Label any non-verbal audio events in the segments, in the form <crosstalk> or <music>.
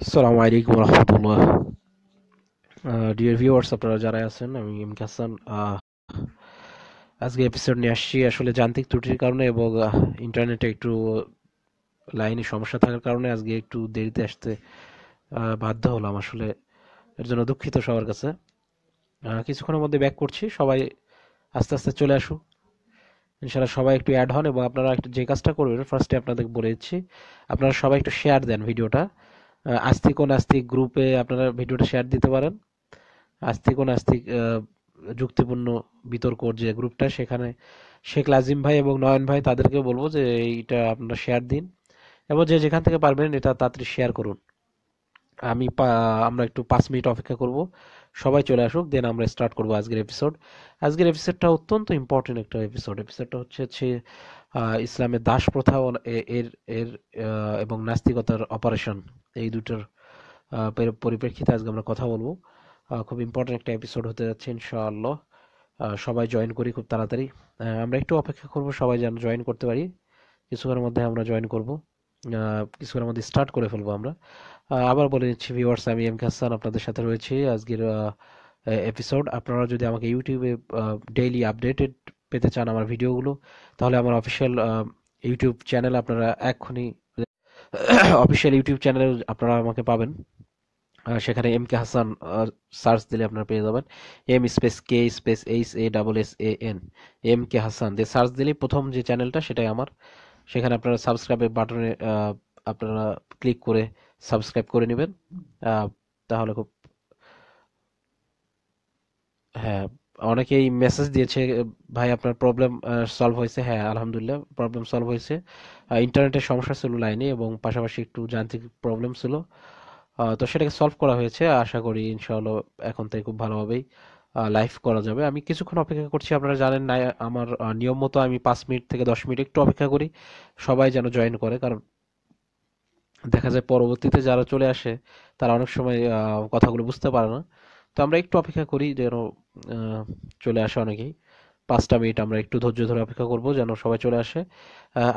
আসসালামু আলাইকুম রহমতুল্লাহ dear viewers আপনারা যারা আছেন আমি এম হাসান আজকে এপিসোড নিয়ে আসছি আসলে যান্ত্রিক ত্রুটির কারণে এবং ইন্টারনেটে একটু লাইনে সমস্যা থাকার কারণে আজকে একটু দেরিতে আসতে আহ, বাধ্য হলাম আসলে এর জন্য দুঃখিত সবার কাছে। কিছুক্ষণের মধ্যে ব্যাক করছি সবাই আস্তে আস্তে চলে আসুক। ইনশাআল্লাহ সবাই একটু অ্যাড হন এবং আপনারা একটু যে কাজটা করবেন ফার্স্টে আপনাদের বলে দিচ্ছি, আপনারা সবাই একটু শেয়ার দেন ভিডিওটা। আস্তিক ও নাস্তিক গ্রুপে আপনারা ভিডিওটা শেয়ার দিতে পারেন। আস্তিক ও নাস্তিক যুক্তিপূর্ণ বিতর্ক যে গ্রুপটা, সেখানে শেখ লাজিম ভাই এবং নয়ন ভাই তাদেরকে বলব যে এইটা আপনারা শেয়ার দিন এবং যে যেখান থেকে পারবেন এটা তাড়াতাড়ি শেয়ার করুন। আমি আমরা একটু পাঁচ মিনিট অপেক্ষা করব। সবাই চলে আসুক দেন আমরা স্টার্ট করব আজকের এপিসোড আজকের এপিসোডটা অত্যন্ত ইম্পর্টেন্ট একটা এপিসোড এপিসোডটা হচ্ছে হচ্ছে ইসলামের দাস প্রথা এর এর এবং নাস্তিকতার অপারেশন এই দুটোর পরিপ্রেক্ষিতে আজকে আমরা কথা বলব। খুব ইম্পর্টেন্ট একটা এপিসোড হতে যাচ্ছে ইনশাআল্লাহ। সবাই জয়েন করি খুব তাড়াতাড়ি। আমরা একটু অপেক্ষা করব, সবাই যেন জয়েন করতে পারি। কিছুক্ষণের মধ্যে আমরা জয়েন করব। কিছুক্ষণের মধ্যে স্টার্ট করে ফেলব আমরা। আবার বলে দিচ্ছি ভিউয়ার্স আমি এম হাসান আপনাদের সাথে রয়েছি আজকের এপিসোড আপনারা যদি আমাকে ইউটিউবে ডেইলি আপডেটেড পেতে চান আমার ভিডিওগুলো তাহলে আমার অফিসিয়াল ইউটিউব চ্যানেল আপনারা এক্ষুনি অফিসিয়াল ইউটিউব চ্যানেলে আপনারা আমাকে পাবেন। সেখানে এম কে হাসান সার্চ দিলে আপনারা পেয়ে যাবেন। M space K space H A double S A N M K Hasan দিয়ে সার্চ দিলেই প্রথম যে চ্যানেলটা সেটাই আমার। সেখানে আপনারা সাবস্ক্রাইবের বাটনে আপনারা ক্লিক করে সাবস্ক্রাইব করে নেবেন। তাহলে খুব হ্যাঁ অনেকেই মেসেজ দিয়েছে, ভাই আপনার প্রবলেম সলভ হয়েছে। হ্যাঁ আলহামদুলিল্লাহ প্রবলেম সলভ হয়েছে। ইন্টারনেটের সমস্যা ছিল লাইনে এবং পাশাপাশি একটু যান্ত্রিক প্রবলেম ছিল। তো সেটাকে সলভ করা হয়েছে। আশা করি ইনশাআল্লাহ এখন থেকে খুব ভালোভাবেই লাইভ করা যাবে। আমি কিছুক্ষণ অপেক্ষা করছি, আপনারা জানেন না আমার নিয়ম মতো আমি পাঁচ মিনিট থেকে দশ মিনিট একটু অপেক্ষা করি। সবাই যেন জয়েন করে, কারণ দেখা যায় পরবর্তীতে যারা চলে আসে, তারা অনেক সময় কথাগুলো বুঝতে পারে না। তো আমরা একটু অপেক্ষা করি যেন চলে আসে অনেকেই। পাঁচটা মিনিট আমরা একটু ধৈর্য ধরে অপেক্ষা করব যেন সবাই চলে আসে।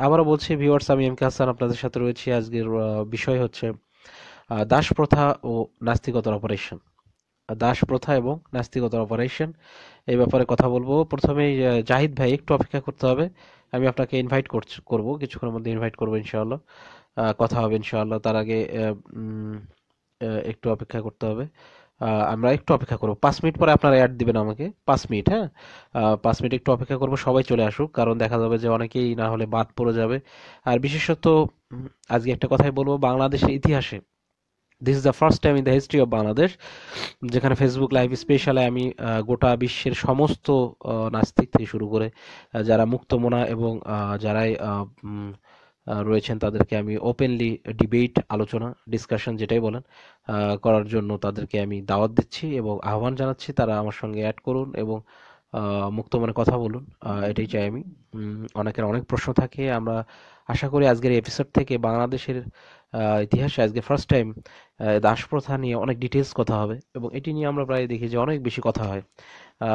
আবারও বলছি ভিউয়ার্স আমি এম কে হাসান আপনাদের সাথে রয়েছি। আজকের বিষয় হচ্ছে দাস প্রথা ও নাস্তিকতার অপারেশন দাস প্রথা এবং নাস্তিকতার অপারেশন এই ব্যাপারে কথা বলব। প্রথমেই জাহিদ ভাই, একটু অপেক্ষা করতে হবে। আমি আপনাকে ইনভাইট করব। কিছুক্ষণের মধ্যে ইনভাইট করব ইনশাআল্লাহ। কথা হবে ইনশাআল্লাহ। তার আগে একটু অপেক্ষা করতে হবে। আমরা একটু অপেক্ষা করব। পাঁচ মিনিট পরে আপনারা অ্যাড দিবেন আমাকে। পাঁচ মিনিট হ্যাঁ? পাঁচ মিনিট একটু অপেক্ষা করব। সবাই চলে আসুক। কারণ দেখা যাবে যে অনেকেই না হলে বাদ পড়ে যাবে। আর বিশেষত আজকে একটা কথাই বলব। বাংলাদেশের ইতিহাসে this is the first time in the history of Bangladesh যেখানে ফেসবুক লাইভ স্পেশালে আমি গোটা বিশ্বের সমস্ত নাস্তিক থেকে শুরু করে যারা মুক্তমনা এবং যারাই রয়েছেন তাদেরকে আমি ওপেনলি ডিবেট আলোচনা ডিসকাশন যেটাই বলেন করার জন্য তাদেরকে আমি দাওয়াত দিচ্ছি এবং আহ্বান জানাচ্ছি তারা আমার সঙ্গে অ্যাড করুন এবং মুক্ত মনে কথা বলুন এটাই চাই আমি। অনেকের অনেক প্রশ্ন থাকে। আমরা আশা করি আজকের এপিসোড থেকে বাংলাদেশের ইতিহাসে আজকে ফার্স্ট টাইম দাস প্রথা নিয়ে অনেক ডিটেলস কথা হবে এবং এটি নিয়ে আমরা প্রায় দেখি যে অনেক বেশি কথা হয়।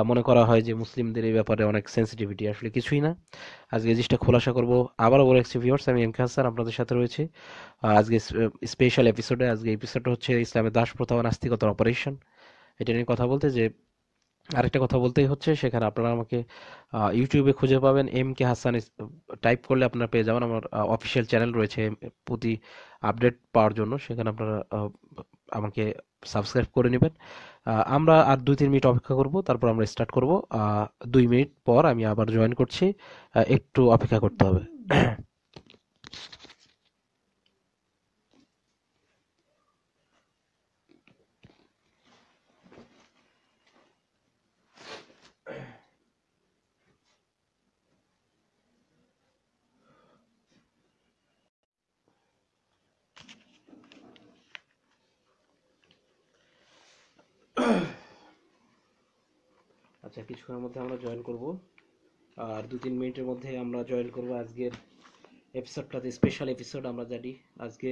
মনে করা হয় যে মুসলিমদের এই ব্যাপারে অনেক সেন্সিটিভিটি আসলে কিছুই না। আজকে জিনিসটা খোলাসা করব। আবারও বলে রাখছি ভিউয়ার্স আমি এম হাসান আপনাদের সাথে রয়েছে। আজকে স্পেশাল এপিসোডে আজকে এপিসোডটা হচ্ছে ইসলামের দাস প্রথা ও নাস্তিকতার অপারেশন এটা নিয়ে কথা বলতে যে আরেকটা কথা বলতেই হচ্ছে, সেখানে আপনারা আমাকে ইউটিউবে খুঁজে পাবেন এম কে হাসান টাইপ করলে আপনারা পেয়ে যাবেন, আমার অফিসিয়াল চ্যানেল রয়েছে প্রতি আপডেট পাওয়ার জন্য, সেখানে আপনারা আমাকে সাবস্ক্রাইব করে নেবেন। আমরা আর দুই, তিন মিনিট অপেক্ষা করব, তারপর আমরা স্টার্ট করব। দুই মিনিট পর আমি আবার জয়েন করছি একটু অপেক্ষা করতে হবে। আচ্ছা কিছুক্ষণের মধ্যে আমরা জয়েন করব। আর দু তিন মিনিটের মধ্যে আমরা জয়েন করব আজকের এপিসোডটাতে স্পেশাল এপিসোড আমরা জানি। আজকে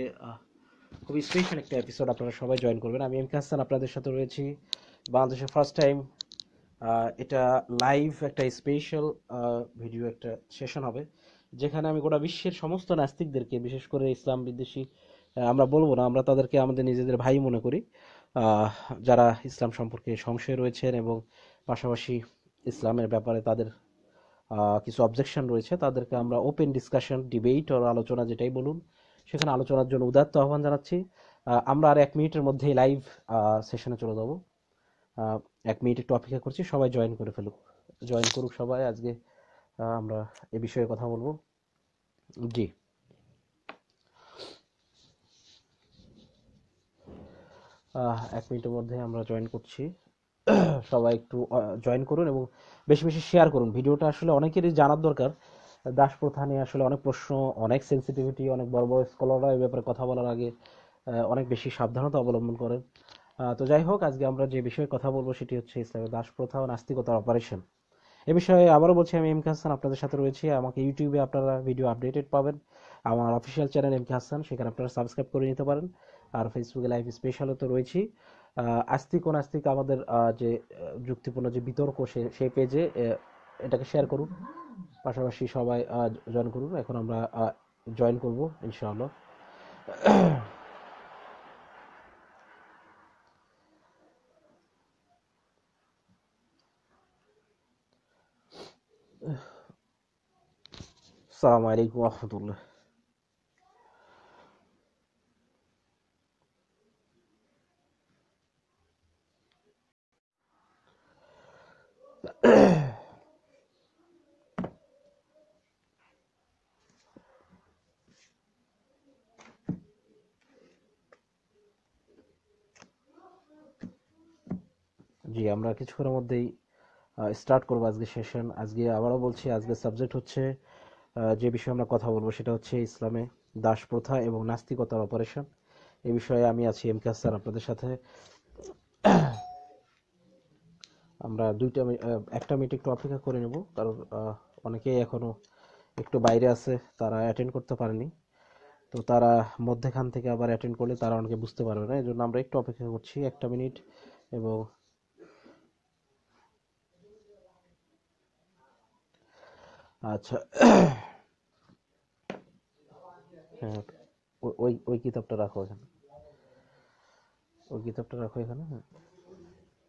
খুবই স্পেশাল একটা এপিসোড আপনারা সবাই জয়েন করবেন। আমি এম কে হাসান, আপনাদের সাথে রয়েছি বাংলাদেশের ফার্স্ট টাইম এটা লাইভ একটা স্পেশাল ভিডিও একটা সেশন হবে, যেখানে আমি গোটা বিশ্বের সমস্ত নাস্তিকদেরকে, বিশেষ করে ইসলাম বিদ্বেষী আমরা বলব না, আমরা তাদেরকে আমাদের নিজেদের ভাই মনে করি। যারা ইসলাম সম্পর্কে সংশয় রয়েছেন এবং পাশাপাশি ইসলামের ব্যাপারে তাদের কিছু অবজেকশন রয়েছে, তাদেরকে আমরা ওপেন ডিসকাশন ডিবেট ও আলোচনা যেটাই বলুন, সেখানে আলোচনার জন্য উদাত্ত আহ্বান জানাচ্ছি। আমরা আর এক মিনিটের মধ্যেই লাইভ সেশনে চলে যাব। এক মিনিট একটু অপেক্ষা করছি, সবাই জয়েন করে ফেলুক। জয়েন করুক সবাই, আজকে আমরা এ বিষয়ে কথা বলব। জি। এক মিনিটের মধ্যে আমরা জয়েন করছি। <coughs> সবাই একটু জয়েন করুন এবং বেশি বেশি শেয়ার করুন। ভিডিওটা আসলে অনেকেরই জানার দরকার। দাস প্রথা নিয়ে আসলে অনেক প্রশ্ন, অনেক সেন্সিটিভিটি অনেক বড় বড় স্কলাররা এই ব্যাপারে কথা বলার আগে অনেক বেশি সাবধানতা অবলম্বন করেন। তো যাই হোক, আজকে আমরা যে বিষয়ে কথা বলব সেটি হচ্ছে ইসলামের দাস প্রথা ও নাস্তিকতার অপারেশন এ বিষয়ে আবারও বলছি, আমি এম কে হাসান আপনাদের সাথে রয়েছি। আমাকে ইউটিউবে আপনারা ভিডিও আপডেটেড পাবেন। আমার official channel M K Hasan সেখানে আপনারা সাবস্ক্রাইব করে নিতে পারেন। আর ফেসবুকে লাইভ স্পেশালও তো রয়েছি। আস্তিক ও নাস্তিক আমাদের যে যুক্তিপূর্ণ যে বিতর্ক সে সেই পেজে এটাকে শেয়ার করুন। পাশাপাশি সবাই জয়েন করুন। এখন আমরা জয়েন করব, ইনশাআল্লাহ। আসসালামু আলাইকুম রহমতুল্লাহ। জি, আমরা কিছুক্ষণের মধ্যেই স্টার্ট করব আজকে সেশন আজকে আবারও বলছি, আজকে সাবজেক্ট হচ্ছে যে বিষয়ে আমরা কথা বলব সেটা হচ্ছে ইসলামে দাস প্রথা এবং নাস্তিকতার অপারেশন এ বিষয়ে আমি আছি এম কে হাসান আপনাদের সাথে। আমরা দুইটা একটা মিনিট একটু অপেক্ষা করে নেব, কারণ অনেকেই এখনও একটু বাইরে আছে, তারা অ্যাটেন্ড করতে পারেনি। তো তারা মধ্যেখান থেকে আবার অ্যাটেন্ড করলে তারা অনেকে বুঝতে পারবে না এই জন্য আমরা একটু অপেক্ষা করছি, একটা মিনিট এবং আচ্ছা হ্যাঁ ওই ওই কিতাবটা রাখো এখানে ওই কিতাবটা রাখো এখানে হ্যাঁ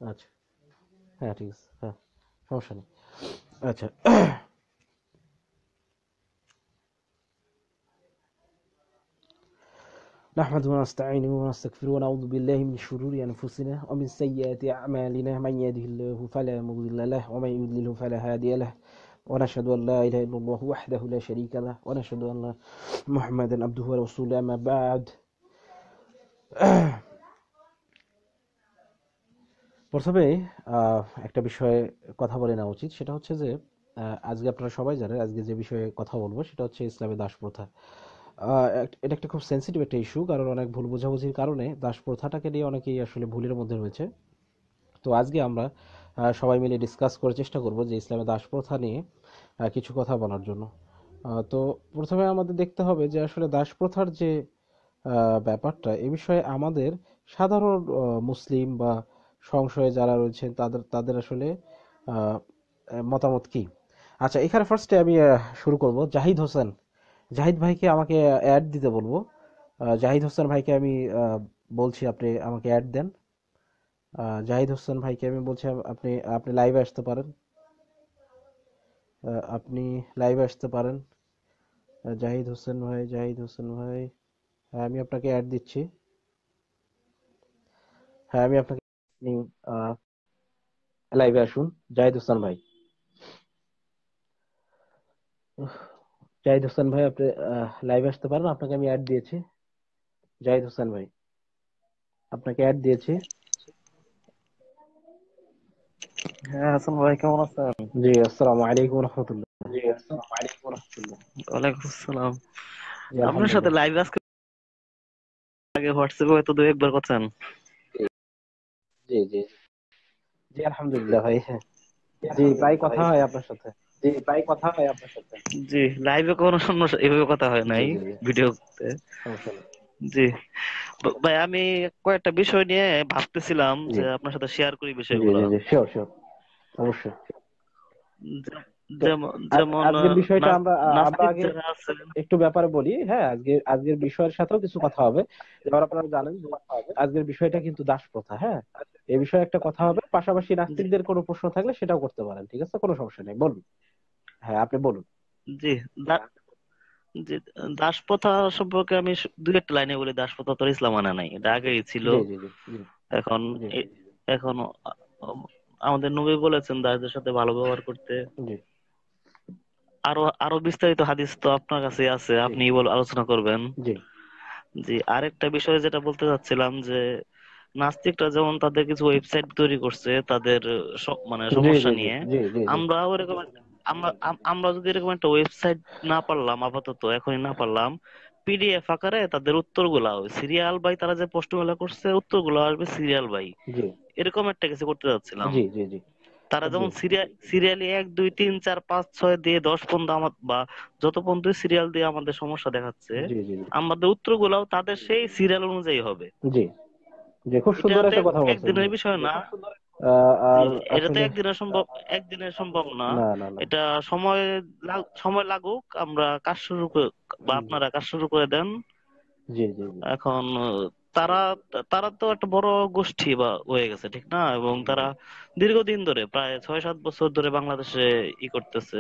আচ্ছা হ্যাঁ ঠিক আছে হ্যাঁ সমস্যা নেই আচ্ছা نحمده ونستعينه ونستغفره ونعوذ بالله من شرور أنفسنا ومن سيئات أعمالنا من يهده الله فلا مضل له ومن يضلله فلا هادي له ونشهد أن لا إله إلا الله وحده لا شريك له ونشهد أن محمدا عبده ورسوله أما بعد প্রথমে একটা বিষয়ে কথা বলে নেওয়া উচিত। সেটা হচ্ছে যে আজকে আপনারা সবাই জানেন, আজকে যে বিষয়ে কথা বলব সেটা হচ্ছে ইসলামী দাস প্রথা এটা একটা খুব সেন্সিটিভ একটা ইস্যু কারণ অনেক ভুল বোঝাবুঝির কারণে দাস প্রথাটাকে নিয়ে অনেকেই আসলে ভুলের মধ্যে রয়েছে। তো আজকে আমরা সবাই মিলে ডিসকাস করার চেষ্টা করব যে ইসলামে দাস প্রথা নিয়ে কিছু কথা বলার জন্য। তো প্রথমে আমাদের দেখতে হবে যে আসলে দাস প্রথার যে ব্যাপারটা, এ বিষয়ে আমাদের সাধারণ মুসলিম বা সংশয়ে যারা রয়েছেন তাদের তাদের আসলে মতামত কি? আচ্ছা এখানে ফার্স্টে আমি শুরু করব। জাহিদ হোসেন, জাহিদ ভাইকে আমাকে অ্যাড দিতে বলব। জাহিদ হোসেন ভাইকে আমি বলছি আপনি আমাকে অ্যাড দেন। জাহিদ হোসেন ভাইকে আমি বলছি আপনি আপনি লাইভে আসতে পারেন। আপনি লাইভে আসতে পারেন। জাহিদ হোসেন ভাই, জাহিদ হোসেন ভাই হ্যাঁ আমি আপনাকে অ্যাড দিচ্ছি। হ্যাঁ আমি আপনাকে লাইভে আসুন। জাহিদ হোসেন ভাই। জাহিদ হোসেন ভাই, আপনি লাইভে আসতে পারেন। আপনাকে আমি অ্যাড দিয়েছি। জাহিদ হোসেন ভাই, আপনাকে অ্যাড দিয়েছি। হ্যাঁ হাসান ভাই কেমন আছেন? জি আসসালামু আলাইকুম রাহমাতুল্লাহ। জি আসসালামু আলাইকুম রাহমাতুল্লাহ। ওয়ালাইকুম আসসালাম। আপনার সাথে লাইভ আজকে আগে হোয়াটসঅ্যাপে হয়তো দুই একবার করছেন জি জি। জি আলহামদুলিল্লাহ ভাই হ্যাঁ। জি প্রায় কথা হয় আপনার সাথে? জি প্রায় কথা হয় আপনার সাথে। জি লাইভে কোনো সমস্যা এভাবে কথা হয় নাই। ভিডিওতে জি। ভাই আমি কয়েকটা বিষয় নিয়ে ভাবতেছিলাম যে আপনার সাথে শেয়ার করি বিষয়গুলো জি জি শিওর শিওর অবশ্যই। যেমন আজকের বিষয়টা আমরা আমরা আগে একটু ব্যাপারে বলি হ্যাঁ আজকে আজকের বিষয়ের সাথেও কিছু কথা হবে। যেমন আপনারা জানেন আজকের বিষয়টা কিন্তু দাস প্রথা হ্যাঁ? এই বিষয়ে একটা কথা হবে। পাশাপাশি নাস্তিকদের কোনো প্রশ্ন থাকলে সেটাও করতে পারেন ঠিক আছে? কোনো সমস্যা নেই। বলুন। হ্যাঁ আপনি বলুন। জি জি দাসপ্রথা সম্পর্কে আমি দুই একটা লাইনে বলি দাসপ্রথা তো ইসলাম আনা নাই এটা আগেই ছিল। এখন এখন আমাদের নবী বলেছেন দাসদের সাথে ভালো ব্যবহার করতে। আরও আরও বিস্তারিত হাদিস তো আপনার কাছে আছে আপনি বল আলোচনা করবেন। জি। আরেকটা বিষয় যেটা বলতে চাচ্ছিলাম যে নাস্তিকরা যেমন তাদের কিছু ওয়েবসাইট তৈরি করছে তাদের মানে সমস্যা নিয়ে জি জি আমরা আমরা যদি এরকম একটা ওয়েবসাইট না পারলাম আপাতত এখনই না পারলাম পিডিএফ আকারে তাদের উত্তরগুলা সিরিয়াল বাই তারা যে প্রশ্নগুলা করছে উত্তরগুলো আসবে সিরিয়াল বাই এরকম একটা কিছু করতে যাচ্ছিলাম। জি জি জি। তারা যেমন। সিরিয়াল সিরিয়ালি এক দুই তিন চার পাঁচ ছয় দিয়ে দশ পর্যন্ত আমার বা যত পর্যন্ত সিরিয়াল দিয়ে আমাদের সমস্যা দেখাচ্ছে জি জি জি। আমাদের উত্তরগুলাও তাদের সেই সিরিয়াল অনুযায়ী হবে। জি। খুব সুন্দর একটা কথা বলছেন। একদিনের বিষয় না। আর এটা তো আসলে একদিনের সম্ভব একদিনের সম্ভব না। না না না। এটা সময় সময় লাগুক আমরা কাজ শুরু করে বা আপনারা কাজ শুরু করে দেন। জি জি জি। এখন তারা তারা তো একটা বড় গোষ্ঠী বা হয়ে গেছে ঠিক না? এবং তারা দীর্ঘদিন ধরে প্রায় ছয় সাত বছর ধরে বাংলাদেশে ই করতেছে।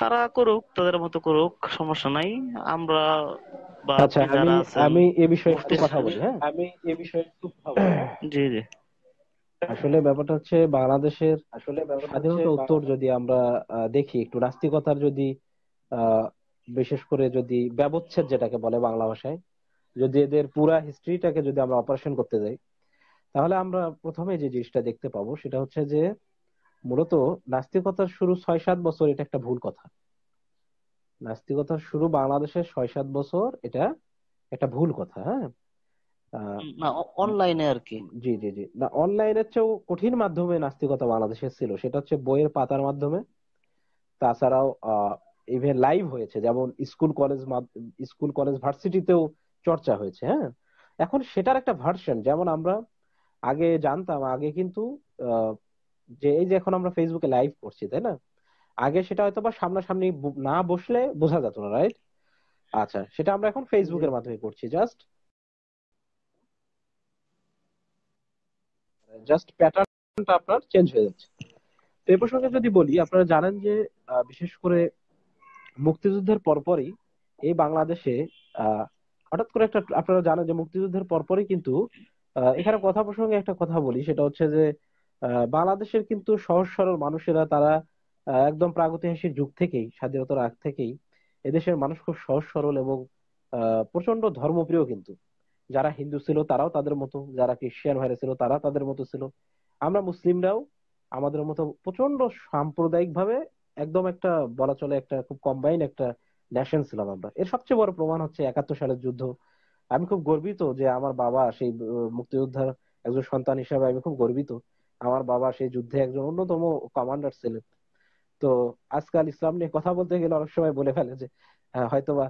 তারা করুক তাদের মতো করুক সমস্যা নাই। আমরা বা আচ্ছা আপনি আমি যারা আছেন আমি এ বিষয়ে একটু কথা বলি হ্যাঁ? আমি এ বিষয়ে একটু কথা বলি। জি জি। আসলে ব্যাপারটা হচ্ছে বাংলাদেশের আসলে স্বাধীনতা উত্তর যদি আমরা দেখি একটু নাস্তিকতার যদি আহ, বিশেষ করে যদি ব্যবচ্ছেদ যেটাকে বলে বাংলা ভাষায় যদি এদের পুরা হিস্ট্রিটাকে যদি আমরা অপারেশন করতে যাই তাহলে আমরা প্রথমে যে জিনিসটা দেখতে পাবো সেটা হচ্ছে যে মূলত নাস্তিকতার শুরু ছয় সাত বছর এটা একটা ভুল কথা। নাস্তিকতার শুরু বাংলাদেশের ছয় সাত বছর এটা একটা ভুল কথা হ্যাঁ? না অনলাইনে আর কি। জি জি জি। না অনলাইনের চেয়েও কঠিন মাধ্যমে নাস্তিকতা বাংলাদেশে ছিল। সেটা হচ্ছে বইয়ের পাতার মাধ্যমে। তাছাড়াও ইভেন লাইভ হয়েছে। যেমন স্কুল কলেজ স্কুল কলেজ ভার্সিটিতেও চর্চা হয়েছে হ্যাঁ? এখন সেটার একটা ভার্সন যেমন আমরা আগে জানতাম আগে কিন্তু আহ, যে এই যে এখন আমরা ফেসবুকে লাইভ করছি তাই না? আগে সেটা হয়তো বা সামনাসামনি না বসলে বোঝা যেত না রাইট আচ্ছা সেটা আমরা এখন ফেসবুকের মাধ্যমে করছি। জাস্ট জাস্ট প্যাটার্নটা আপনার চেঞ্জ হয়ে যাচ্ছে। তো এই প্রসঙ্গে যদি বলি, আপনারা জানেন যে বিশেষ করে মুক্তিযুদ্ধের পরপরই এই বাংলাদেশে হঠাৎ করে একটা আপনারা জানেন যে মুক্তিযুদ্ধের পরপরই কিন্তু এখানে কথা প্রসঙ্গে একটা কথা বলি, সেটা হচ্ছে যে বাংলাদেশের কিন্তু সহজ সরল মানুষেরা তারা একদম প্রাগৈতিহাসিক যুগ থেকেই, স্বাধীনতার আগ থেকেই, এদেশের মানুষ খুব সহজ সরল এবং প্রচণ্ড ধর্মপ্রিয় কিন্তু। যারা হিন্দু ছিল তারাও তাদের মতো যারা খ্রিস্টান ভাইরা ছিল তারা তাদের মতো ছিল। আমরা মুসলিমরাও আমাদের মতো প্রচণ্ড সাম্প্রদায়িক ভাবে একদম একটা বলা চলে একটা খুব কম্বাইন একটা নেশন ছিলাম আমরা। এর সবচেয়ে বড় প্রমাণ হচ্ছে একাত্তর সালের যুদ্ধ। আমি খুব গর্বিত যে আমার বাবা সেই মুক্তিযোদ্ধার একজন সন্তান হিসাবে আমি খুব গর্বিত। আমার বাবা সেই যুদ্ধে একজন অন্যতম কমান্ডার ছিলেন। তো আজকাল ইসলাম নিয়ে কথা বলতে গেলে অনেক সময় বলে ফেলে যে আহ, হয়তোবা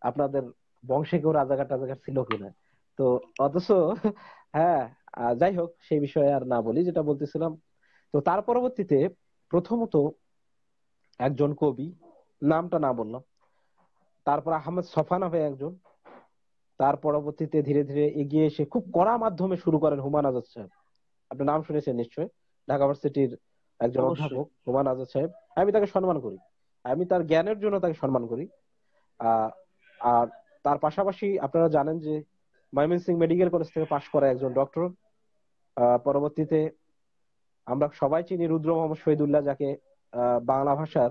আপনাদের বংশে কেউ রাজাকার টাজাকার ছিল কিনা। তো অথচ হ্যাঁ যাই হোক সেই বিষয়ে আর না বলি যেটা বলতেছিলাম। তো তার পরবর্তীতে প্রথমত একজন কবি নামটা না বললাম তারপর আহমেদ সফা নামে একজন তার পরবর্তীতে ধীরে ধীরে এগিয়ে এসে খুব কড়া মাধ্যমে শুরু করেন হুমায়ুন আজাদ সাহেব। আপনি নাম শুনেছেন নিশ্চয় ঢাকা ভার্সিটির একজন। অধ্যাপক হুমায়ুন আজাদ সাহেব। আমি তাকে সম্মান করি। আমি তার জ্ঞানের জন্য তাকে সম্মান করি। আহ, আর তার পাশাপাশি আপনারা জানেন যে ময়মনসিংহ মেডিকেল কলেজ থেকে পাশ করা একজন ডক্টর। পরবর্তীতে আমরা সবাই চিনি রুদ্র মোহাম্মদ শহীদুল্লাহ, যাকে বাংলা ভাষার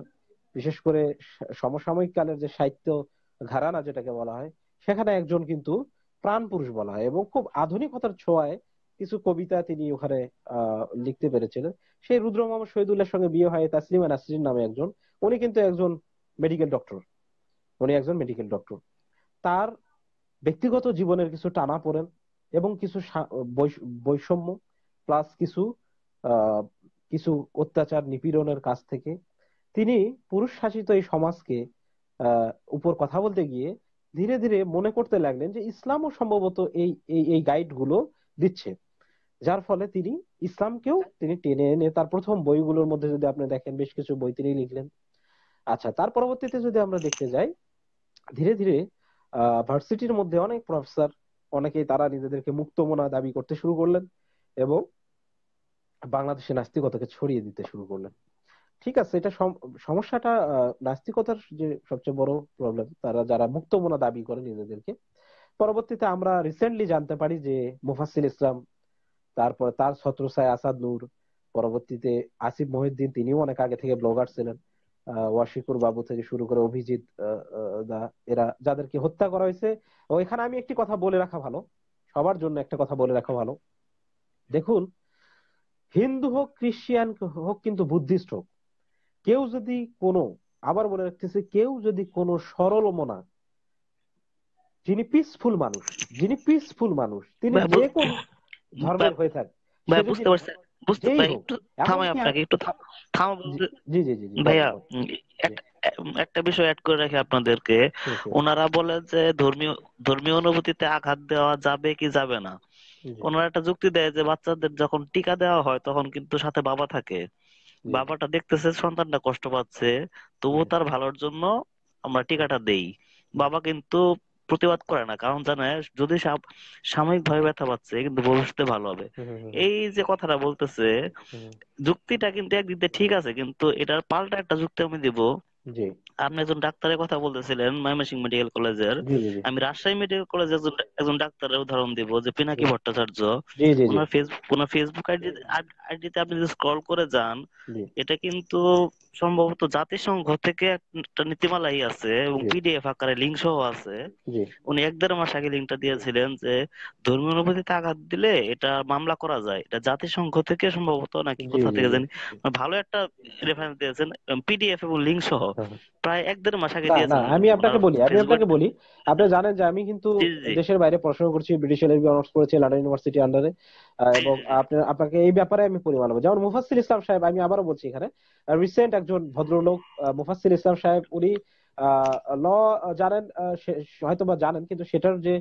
বিশেষ করে সমসাময়িক কালের যে সাহিত্য ঘরানা যেটাকে বলা হয়, সেখানে একজন কিন্তু প্রাণ পুরুষ বলা হয় এবং খুব আধুনিকতার ছোঁয়ায় কিছু কবিতা তিনি ওখানে লিখতে পেরেছিলেন। সেই রুদ্র মোহাম্মদ শহীদুল্লাহর সঙ্গে বিয়ে হয় তাসলিমা নাসরিন নামে একজন। উনি কিন্তু একজন মেডিকেল ডক্টর। উনি একজন মেডিকেল ডক্টর। তার ব্যক্তিগত জীবনের কিছু টানা পড়েন এবং কিছু বৈষম্য প্লাস কিছু কিছু অত্যাচার নিপীড়নের কাছ থেকে তিনি পুরুষ শাসিত এই সমাজকে উপর কথা বলতে গিয়ে ধীরে ধীরে মনে করতে লাগলেন যে ইসলামও সম্ভবত এই এই গাইডগুলো দিচ্ছে। যার ফলে তিনি ইসলামকেও তিনি টেনে এনে তার প্রথম বইগুলোর মধ্যে যদি আপনি দেখেন, বেশ কিছু বই তিনি লিখলেন। আচ্ছা তার পরবর্তীতে যদি আমরা দেখতে যাই, ধীরে ধীরে ভার্সিটির মধ্যে অনেক প্রফেসর অনেকেই তারা নিজেদেরকে মুক্তমনা দাবি করতে শুরু করলেন এবং বাংলাদেশে নাস্তিকতাকে ছড়িয়ে দিতে শুরু করলেন। ঠিক আছে, এটা সমস্যাটা নাস্তিকতার যে সবচেয়ে বড় প্রবলেম তারা যারা মুক্তমনা দাবি করে নিজেদেরকে। পরবর্তীতে আমরা রিসেন্টলি জানতে পারি যে মুফাসিল ইসলাম, তারপর তার ছত্রছায় আসাদ নূর, পরবর্তীতে আসিফ মহিউদ্দিন, তিনিও অনেক আগে থেকে ব্লগার ছিলেন। ওয়াশিকুর বাবু থেকে শুরু করে অভিজিৎ দা এরা যাদেরকে হত্যা করা হয়েছে। ও এখানে আমি একটি কথা বলে রাখা ভালো। সবার জন্য একটা কথা বলে রাখা ভালো। দেখুন হিন্দু হোক খ্রিস্টিয়ান হোক কিন্তু বুদ্ধিস্ট হোক কেউ যদি কোনো আবার বলে রাখতেছে কেউ যদি কোনো সরল মনা যিনি পিসফুল মানুষ যিনি পিসফুল মানুষ তিনি যে কোন ধর্মের হয়ে থাকে বুঝতে পারছেন বুঝতে একটু থামাই আপনাকে একটু জি জি জি ভাইয়া একটা বিষয় অ্যাড করে রাখি আপনাদেরকে। ওনারা বলে যে ধর্মীয় ধর্মীয় অনুভূতিতে আঘাত দেওয়া যাবে কি যাবে না। ওনারা একটা যুক্তি দেয় যে বাচ্চাদের যখন টিকা দেওয়া হয় তখন কিন্তু সাথে বাবা থাকে। বাবাটা দেখতেছে সন্তানটা কষ্ট পাচ্ছে তবুও তার ভালোর জন্য আমরা টিকাটা দেই। বাবা কিন্তু প্রতিবাদ করে না। কারণ জানে যদি সাময়িক ভাবে ব্যথা পাচ্ছে কিন্তু ভবিষ্যতে ভালো হবে। এই যে কথাটা বলতেছে যুক্তিটা কিন্তু একদিক দিয়ে ঠিক আছে কিন্তু এটার পাল্টা একটা যুক্তি আমি দিব। আপনি একজন ডাক্তারের কথা বলতেছিলেন ময়মনসিংহ মেডিকেল কলেজের। আমি রাজশাহী মেডিকেল কলেজের একজন ডাক্তারের উদাহরণ দিব যে পিনাকি ভট্টাচার্য। ওনার ফেসবুক ওনার ফেসবুক আইডি আইডিতে আপনি যদি স্ক্রল করে যান এটা কিন্তু সম্ভবত জাতিসংঘ থেকে একটা নীতিমালাই আছে এবং পিডিএফ আকারে লিঙ্ক সহ আছে। উনি এক দেড় মাস আগে লিঙ্কটা দিয়েছিলেন যে ধর্মীয় অনুভূতিতে আঘাত দিলে এটা মামলা করা যায়। এটা জাতিসংঘ থেকে সম্ভবত নাকি কোথা থেকে জানি। ভালো একটা রেফারেন্স দিয়েছেন পিডিএফ এবং লিঙ্ক সহ হ্যাঁ, হ্যাঁ। প্রায় এক দেড় মাস আগে দিয়েছেন আমি আপনাকে বলি আমি আপনাকে বলি আপনি জানেন যে আমি কিন্তু দেশের বাইরে পড়াশোনা করছি ব্রিটিশ এলবি অনার্স করেছি লন্ডন ইউনিভার্সিটি আন্ডারে এবং <laughs> আপনি আপনাকে এই ব্যাপারে আমি পরিমাণ যেমন মুফাসসির ইসলাম সাহেব আমি আবারও বলছি এখানে রিসেন্ট একজন ভদ্রলোক মুফাসসির ইসলাম সাহেব, উনি ল জানেন হয়তো বা জানেন, কিন্তু সেটার যে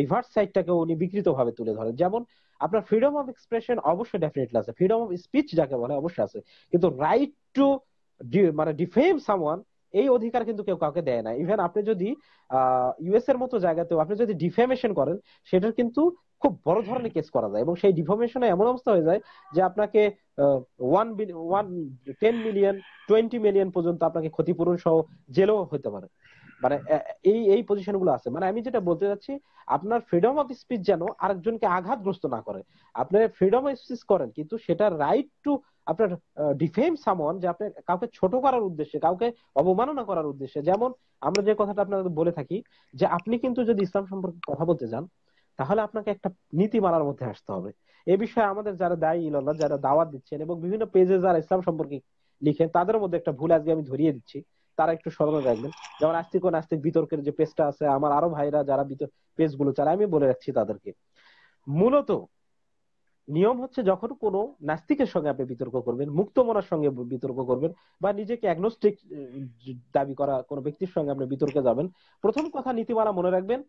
রিভার্স সাইডটাকে উনি বিকৃত ভাবে তুলে ধরেন। যেমন, আপনার ফ্রিডম অফ এক্সপ্রেশন অবশ্যই ডেফিনেটলি আছে। ফ্রিডম অফ স্পিচ যাকে বলে, অবশ্যই আছে। কিন্তু রাইট টু মানে ডিফেম সামওয়ান এই অধিকার কিন্তু কেউ কাউকে দেয় না। ইভেন আপনি যদি ইউএস এর মতো জায়গাতেও আপনি যদি ডিফেমেশন করেন, সেটার কিন্তু খুব বড় ধরনের কেস করা যায়। এবং সেই ডিফেমেশনে এমন অবস্থা হয়ে যায় যে আপনাকে one one ten million twenty million পর্যন্ত আপনাকে ক্ষতিপূরণ সহ জেলও হতে পারে। মানে এই এই পজিশনগুলো আছে। মানে আমি যেটা বলতে চাচ্ছি, আপনার ফ্রিডম অফ স্পিচ যেন আরেকজনকে আঘাতগ্রস্ত না করে। আপনি ফ্রিডম অফ স্পিচ করেন, কিন্তু সেটা রাইট টু আপনার ডিফেম সামন যে আপনি কাউকে ছোট করার উদ্দেশ্যে, কাউকে অবমাননা করার উদ্দেশ্যে। যেমন আমরা যে কথাটা আপনাদের বলে থাকি, যে আপনি কিন্তু যদি ইসলাম সম্পর্কে কথা বলতে যান, তাহলে আপনাকে একটা নীতিমালার মধ্যে আসতে হবে। এ বিষয়ে আমাদের যারা দায়ী ইল্লাহ যারা দাওয়াত দিচ্ছেন এবং বিভিন্ন পেজে যারা ইসলাম সম্পর্কে লিখেন, তাদের মধ্যে একটা ভুল আজকে আমি ধরিয়ে দিচ্ছি। তারা একটু স্মরণে রাখবেন যেমন আস্তিক ও নাস্তিক বিতর্কের যে পেজটা আছে, আমার আরও ভাইরা যারা পেজগুলো চালায়, আমি বলে রাখছি তাদেরকে। মূলত নিয়ম হচ্ছে যখন কোনো নাস্তিকের সঙ্গে আপনি বিতর্ক করবেন, মুক্ত মনার সঙ্গে বিতর্ক করবেন বা নিজেকে অ্যাগনোস্টিক দাবি করা কোনো ব্যক্তির সঙ্গে আপনি বিতর্কে যাবেন, প্রথম কথা নীতিমালা মনে রাখবেন,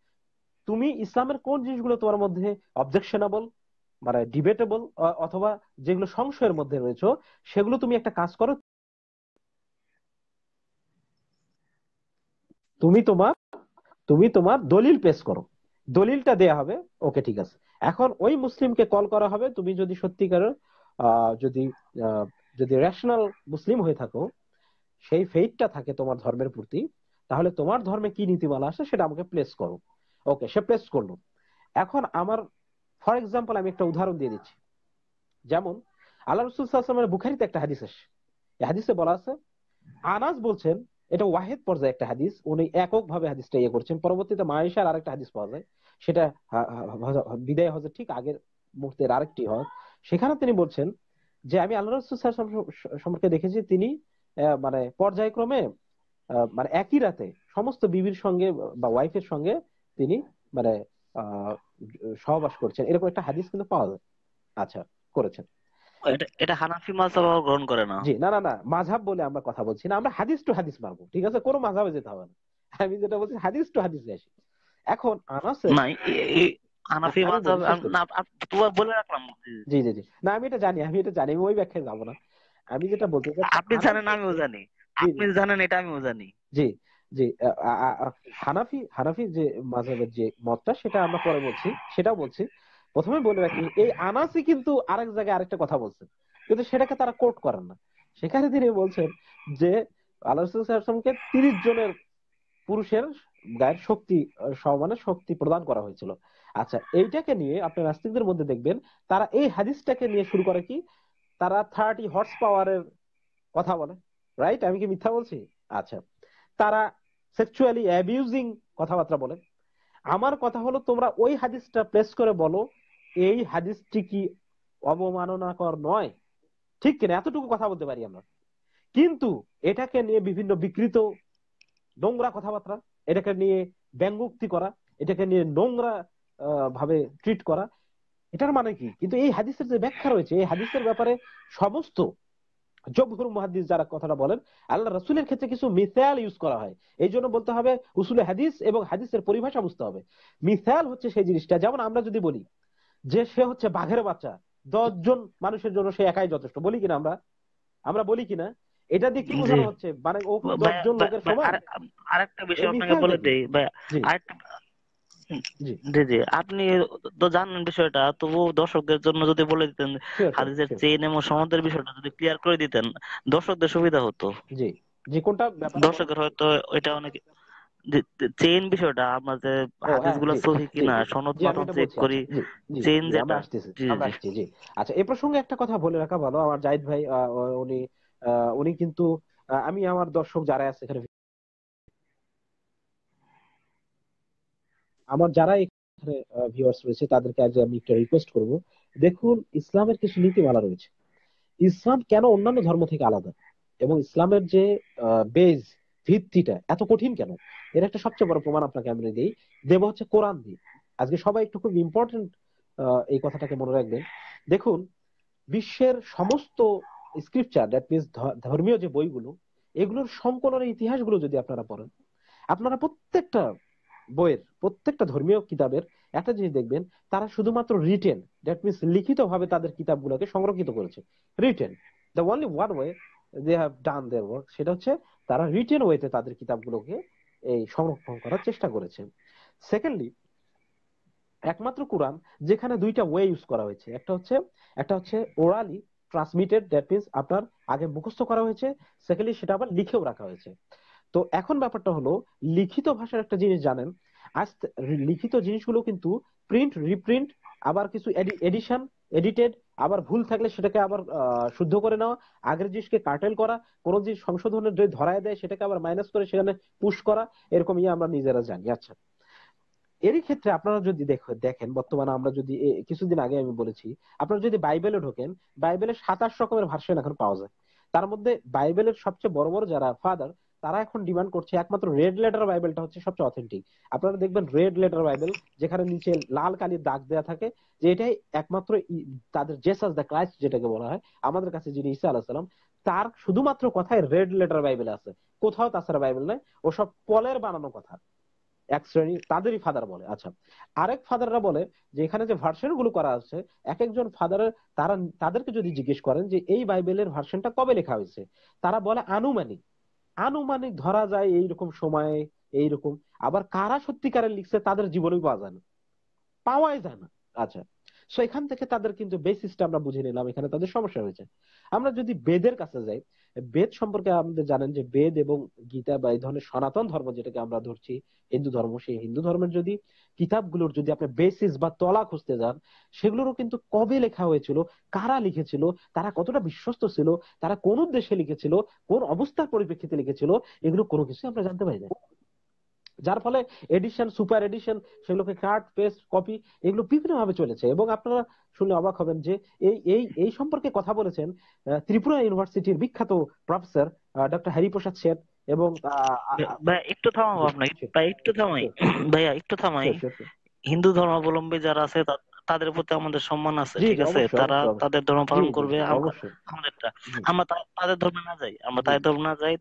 তুমি ইসলামের কোন জিনিসগুলো তোমার মধ্যে অবজেকশনাবল মানে ডিবেটেবল অথবা যেগুলো সংশয়ের মধ্যে রয়েছে, সেগুলো তুমি একটা কাজ করো তুমি তোমার তুমি তোমার দলিল পেশ করো। দলিলটা দেয়া হবে, ওকে, ঠিক আছে। এখন ওই মুসলিমকে কল করা হবে, তুমি যদি সত্যিকারের যদি যদি রেশনাল মুসলিম হয়ে থাকো, সেই ফেইটটা থাকে তোমার ধর্মের প্রতি, তাহলে তোমার ধর্মে কি নীতিমালা আসে সেটা আমাকে প্লেস করো। ওকে, সে প্লেস করল। এখন আমার ফর এক্সাম্পল আমি একটা উদাহরণ দিয়ে দিচ্ছি। যেমন, আল্লাহ রসুল বুখারিতে একটা হাদিস আসে। হাদিসে বলা আছে, আনাস বলছেন এটা ওয়াহেদ পর্যায়ে একটা হাদিস, উনি একক ভাবে হাদিসটা ইয়ে করছেন। পরবর্তীতে মায়েশার আরেকটা হাদিস পাওয়া যায়, সেটা বিদায় হজের ঠিক আগের মুহূর্তের আরেকটি হয়। সেখানে তিনি বলছেন যে, আমি আল্লাহ রসুল সম্পর্কে দেখেছি, তিনি মানে পর্যায়ক্রমে মানে একই রাতে সমস্ত বিবির সঙ্গে বা ওয়াইফের সঙ্গে তিনি মানে সহবাস করছেন। এরকম একটা হাদিস কিন্তু পাওয়া যায়। আচ্ছা করেছেন। এটা হানাফি মাযহাব গ্রহণ করে না। জি না না না মাযহাব বলে আমরা কথা বলছি না আমরা হাদিস টু হাদিস মারবো ঠিক আছে? কোনো মাযহাবে যেতে হবে না। আমি যেটা বলছি হাদিস টু হাদিস আসি। এখন আনাসের না হানাফি মাযহাব না তোমার বলে রাখলাম। জি জি জি। না আমি এটা জানি আমি এটা জানি আমি ওই ব্যাখ্যায় যাব না। আমি যেটা বলতে চাই আপনি জানেন আমিও জানি। আপনি জানেন এটা আমিও জানি। জি জি হানাফি হানাফি যে মাযহাবের যে মতটা সেটা আমরা পরে বলছি সেটাও বলছি। প্রথমে বলে রাখি, এই আনাসি কিন্তু আরেক জায়গায় আরেকটা কথা বলছেন। কিন্তু সেটাকে তারা কোট করেন না। সেখানে তিনি বলছেন যে আল্লাহকে তিরিশ জনের পুরুষের গায়ের শক্তি সমানে শক্তি প্রদান করা হয়েছিল। আচ্ছা এইটাকে নিয়ে আপনি নাস্তিকদের মধ্যে দেখবেন, তারা এই হাদিসটাকে নিয়ে শুরু করে কি? তারা থার্টি হর্স পাওয়ারের কথা বলে। রাইট আমি কি মিথ্যা বলছি? আচ্ছা। তারা সেক্সুয়ালি অ্যাবিউজিং কথাবার্তা বলে। আমার কথা হলো, তোমরা ওই হাদিসটা প্লেস করে বলো এই হাদিসটি কি অবমাননাকর নয়? ঠিক কিনা? এতটুকু কথা বলতে পারি আমরা। কিন্তু এটাকে নিয়ে বিভিন্ন বিকৃত নোংরা কথাবার্তা, এটাকে নিয়ে ব্যঙ্গোক্তি করা, এটাকে নিয়ে নোংরা ভাবে ট্রিট করা, এটার মানে কি? কিন্তু এই হাদিসের যে ব্যাখ্যা রয়েছে, এই হাদিসের ব্যাপারে সমস্ত জবহুর মুহাদ্দিস যারা কথাটা বলেন, আল্লাহ রসুলের ক্ষেত্রে কিছু মিসাল ইউজ করা হয়। এই জন্য বলতে হবে, উসুলে হাদিস এবং হাদিসের পরিভাষা বুঝতে হবে। মিসাল হচ্ছে সেই জিনিসটা। যেমন আমরা যদি বলি যে সে হচ্ছে বাঘের বাচ্চা। দশজন মানুষের জন্য সে একাই যথেষ্ট। বলি কিনা আমরা? আমরা বলি কিনা? এটা দিয়ে কি বোঝানো হচ্ছে? মানে ও দশজন লোকের সমান? আরেকটা বিষয় আপনাকে বলে দেই জি। জি। আপনি তো জানেন বিষয়টা তবু দর্শকদের জন্য যদি বলে দিতেন হাদিসের চেইন এবং সনদের বিষয়টা যদি ক্লিয়ার করে দিতেন দর্শকদের সুবিধা হতো। জি। জি কোনটা দর্শকের হয়তো এটা অনেক চেইন বিষয়টা আমরা যে হাদিসগুলো সহি কিনা সনদ পাঠন চেক করি চেইন যেটা জি জি আচ্ছা এই প্রসঙ্গে একটা কথা বলে রাখা ভালো আমার জাহিদ ভাই উনি উনি কিন্তু আমি আমার দর্শক যারা আছে এখানে আমার যারা এখানে ভিউয়ার্স রয়েছে তাদেরকে আজ আমি একটা রিকোয়েস্ট করব। দেখুন ইসলামের কিছু নীতিমালা রয়েছে। ইসলাম কেন অন্যান্য ধর্ম থেকে আলাদা? এবং ইসলামের যে বেজ ভিত্তিটা এত কঠিন কেন? এর একটা সবচেয়ে বড় প্রমাণ আপনাকে আমি দিই, দেব হচ্ছে কোরআন দিয়ে। আজকে সবাই একটু খুব ইম্পর্টেন্ট এই কথাটাকে মনে রাখবেন। দেখুন, বিশ্বের সমস্ত স্ক্রিপচার দ্যাট মিনস ধর্মীয় যে বইগুলো, এগুলোর সংকলনের ইতিহাসগুলো যদি আপনারা পড়েন, আপনারা প্রত্যেকটা বইয়ের, প্রত্যেকটা ধর্মীয় কিতাবের একটা জিনিস দেখবেন, তারা শুধুমাত্র রিটেন দ্যাট মিনস লিখিত ভাবে তাদের কিতাবগুলোকে সংরক্ষিত করেছে। Written the only one way they have done their work সেটা হচ্ছে তারা রিটেন ওয়েতে তাদের কিতাবগুলোকে এই সংরক্ষণ করার চেষ্টা করেছে সেকেন্ডলি একমাত্র কোরআন যেখানে দুইটা ওয়ে ইউজ করা হয়েছে। একটা হচ্ছে একটা হচ্ছে ওরালি ট্রান্সমিটেড দ্যাট মিনস আপনার আগে মুখস্থ করা হয়েছে সেকেন্ডলি সেটা আবার লিখেও রাখা হয়েছে। তো এখন ব্যাপারটা হলো, লিখিত ভাষার একটা জিনিস জানেন, আজ লিখিত জিনিসগুলো কিন্তু প্রিন্ট রিপ্রিন্ট আবার কিছু এডিশন এডিটেড আবার ভুল থাকলে সেটাকে আবার শুদ্ধ করে নেওয়া, আগের জিনিসকে কার্টেল করা, কোনো জিনিস সংশোধনের যদি ধরায় দেয়, সেটাকে আবার মাইনাস করে সেখানে পুশ করা, এরকম ইয়ে আমরা নিজেরা জানি। আচ্ছা। এরই ক্ষেত্রে আপনারা যদি দেখেন, বর্তমানে আমরা যদি কিছুদিন আগে আমি বলেছি, আপনারা যদি বাইবেলে ঢোকেন বাইবেলের সাতাশ রকমের ভার্সন এখন পাওয়া যায়। তার মধ্যে বাইবেলের সবচেয়ে বড় বড় যারা ফাদার তারা এখন ডিমান্ড করছে একমাত্র রেড লেটার বাইবেলটা হচ্ছে সবচেয়ে অথেন্টিক আপনারা দেখবেন রেড লেটার বাইবেল যেখানে নিচে লাল কালির দাগ দেওয়া থাকে, যে এটাই একমাত্র তাদের জেসাস দ্য ক্রাইস্ট যেটাকে বলা হয়, আমাদের কাছে যিনি ঈসা আলাহ সালাম, তার শুধুমাত্র কথায় রেড লেটার বাইবেল আছে। কোথাও তাছাড়া বাইবেল নাই ওসব পলের বানানো কথা। এক শ্রেণি, তাদেরই ফাদার বলে। আচ্ছা আরেক ফাদাররা বলে যে এখানে যে ভার্সনগুলো করা আছে এক একজন ফাদারের তারা, তাদেরকে যদি জিজ্ঞেস করেন যে এই বাইবেলের ভার্সনটা কবে লেখা হয়েছে, তারা বলে আনুমানিক। আনুমানিক ধরা যায় এইরকম সময়ে, এইরকম। আবার কারা সত্যিকারের লিখছে তাদের জীবনে পাওয়া যায় না। পাওয়াই যায় না। আচ্ছা সো এখান থেকে তাদের কিন্তু বেসিসটা আমরা বুঝে নিলাম, এখানে তাদের সমস্যা হয়েছে। আমরা যদি বেদের কাছে যাই বেদ সম্পর্কে আমাদের জানেন যে বেদ এবং গীতা বা এই ধরনের সনাতন ধর্ম যেটাকে আমরা ধরছি, হিন্দু ধর্ম, সেই হিন্দু ধর্মের যদি কিতাবগুলোর যদি আপনি বেসিস বা তলা খুঁজতে যান, সেগুলোরও কিন্তু কবে লেখা হয়েছিল, কারা লিখেছিল, তারা কতটা বিশ্বস্ত ছিল, তারা কোন উদ্দেশ্যে লিখেছিল, কোন অবস্থার পরিপ্রেক্ষিতে লিখেছিল, এগুলো কোনো কিছু আমরা জানতে পারি না যার ফলে এডিশন সুপার এডিশন সেগুলোকে কার্ড পেস্ট কপি এগুলো বিভিন্ন ভাবে চলেছে এবং আপনারা শুনে অবাক হবেন যে এই এই এই সম্পর্কে কথা বলেছেন ত্রিপুরা ইউনিভার্সিটির বিখ্যাত প্রফেসর ডক্টর হরিপ্রসাদ শেঠ এবং একটু থামাবো আপনাকে। একটু থামাই। ভাইয়া একটু থামাই। হিন্দু ধর্মাবলম্বী যারা আছে তাদের প্রতি আমাদের সম্মান আছে ঠিক আছে? তারা তাদের ধর্ম পালন করবে আমাদেরটা আমরা তাদের ধর্মে না যাই আমরা তাদের ধর্ম না যাই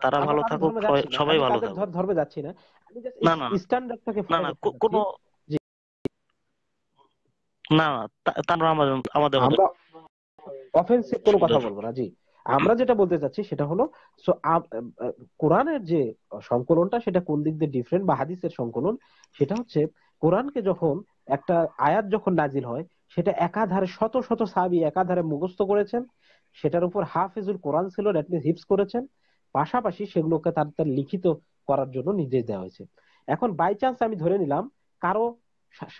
তারা ভালো থাকুক সবাই ভালো থাকুক। ধর্মে যাচ্ছি না। না না স্ট্যান্ডার্ডটাকে না না কোনো না আমাদের আমাদের অফেন্সিভ কোনো কথা বলব না জি। আমরা যেটা বলতে চাচ্ছি সেটা হলো কোরআনের যে সংকলনটা সেটা কোন দিক দিয়ে ডিফারেন্ট বা হাদিসের সংকলন সেটা হচ্ছে কোরআনকে যখন একটা আয়াত যখন নাজিল হয়, সেটা একাধারে শত শত সাহাবি একাধারে মুখস্থ করেছেন। সেটার উপর হাফিজুল কোরআন ছিল হিপস করেছেন। পাশাপাশি সেগুলোকে তার তার লিখিত করার জন্য নির্দেশ দেওয়া হয়েছে। এখন বাই চান্স আমি ধরে নিলাম, কারও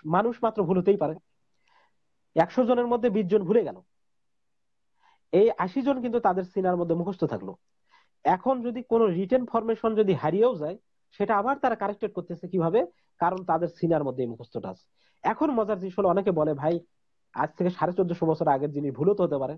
মানুষ মাত্র ভুল হতেই পারে। একশো জনের মধ্যে বিশ জন ভুলে গেল। এই আশি জন কিন্তু তাদের সিনার মধ্যে মুখস্থ থাকল। এখন যদি কোনো রিটেন ফরমেশন যদি হারিয়েও যায়, সেটা আবার তারা কারেক্টেড করতেছে কীভাবে? কারণ তাদের সিনার মধ্যে মুখস্থটা আছে। এখন মজার জিনিস হলো অনেকে বলে, ভাই, আজ থেকে সাড়ে চোদ্দশো বছর আগের জিনিস ভুলও তো হতে পারে।